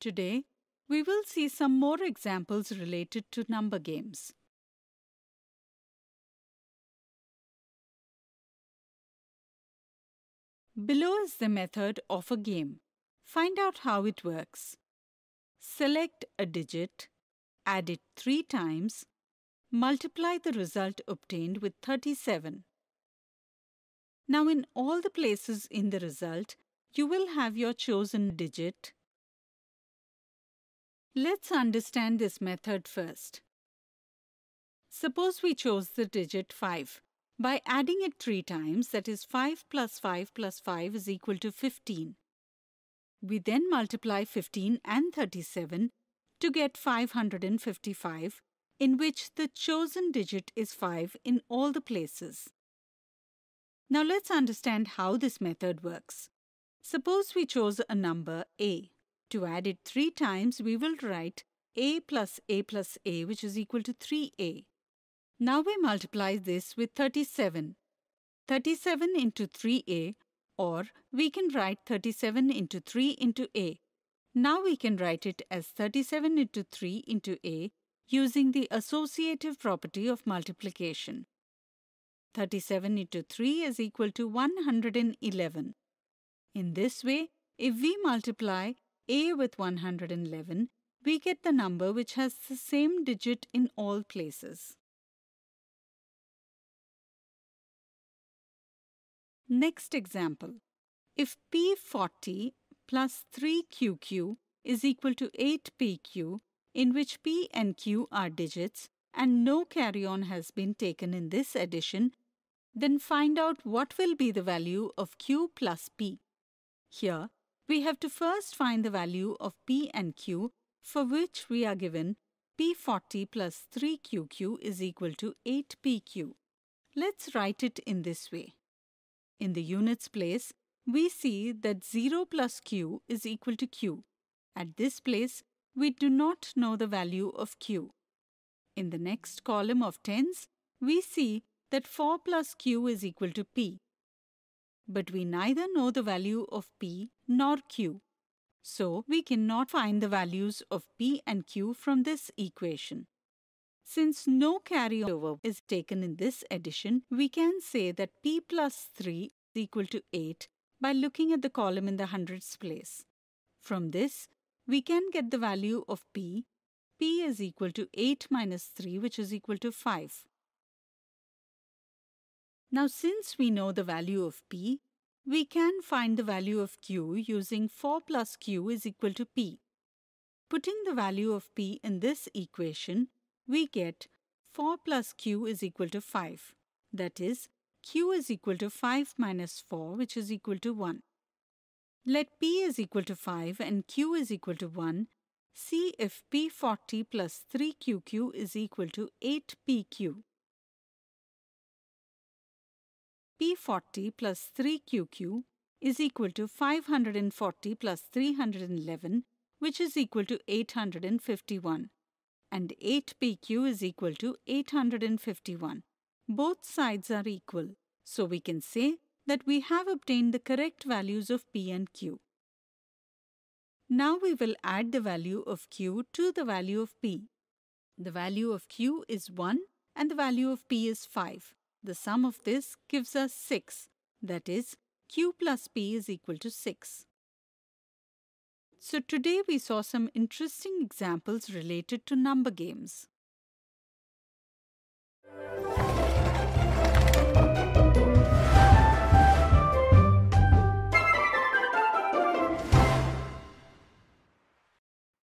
Today, we will see some more examples related to number games. Below is the method of a game. Find out how it works. Select a digit, add it three times, multiply the result obtained with 37. Now in all the places in the result, you will have your chosen digit. Let's understand this method first. Suppose we chose the digit 5. By adding it 3 times, that is 5 plus 5 plus 5 is equal to 15. We then multiply 15 and 37 to get 555, in which the chosen digit is 5 in all the places. Now let's understand how this method works. Suppose we chose a number a. To add it 3 times, we will write a plus a plus a, which is equal to 3a. Now we multiply this with 37. 37 into 3a or we can write 37 into 3 into a. Now we can write it as 37 into 3 into a using the associative property of multiplication. 37 into 3 is equal to 111. In this way, if we multiply a with 111, we get the number which has the same digit in all places. Next example. If P40 plus 3QQ is equal to 8PQ, in which P and Q are digits and no carry-on has been taken in this addition, then find out what will be the value of Q plus P. Here, we have to first find the value of P and Q for which we are given P40 plus 3QQ is equal to 8PQ. Let's write it in this way. In the units place, we see that 0 plus q is equal to q. At this place, we do not know the value of q. In the next column of tens, we see that 4 plus q is equal to p. But we neither know the value of p nor q. So, we cannot find the values of p and q from this equation. Since no carryover is taken in this addition, we can say that p plus 3 is equal to 8 by looking at the column in the hundreds place. From this, we can get the value of p. p is equal to 8 minus 3, which is equal to 5. Now, since we know the value of p, we can find the value of q using 4 plus q is equal to p. Putting the value of p in this equation, we get 4 plus q is equal to 5. That is, q is equal to 5 minus 4, which is equal to 1. Let p is equal to 5 and q is equal to 1. See if p40 plus 3qq is equal to 8pq. P40 plus 3qq is equal to 540 plus 311, which is equal to 851 and 8pq is equal to 851. Both sides are equal, so we can say that we have obtained the correct values of p and q. Now we will add the value of q to the value of p. The value of q is 1 and the value of p is 5. The sum of this gives us 6, that is, q plus p is equal to 6. So today we saw some interesting examples related to number games.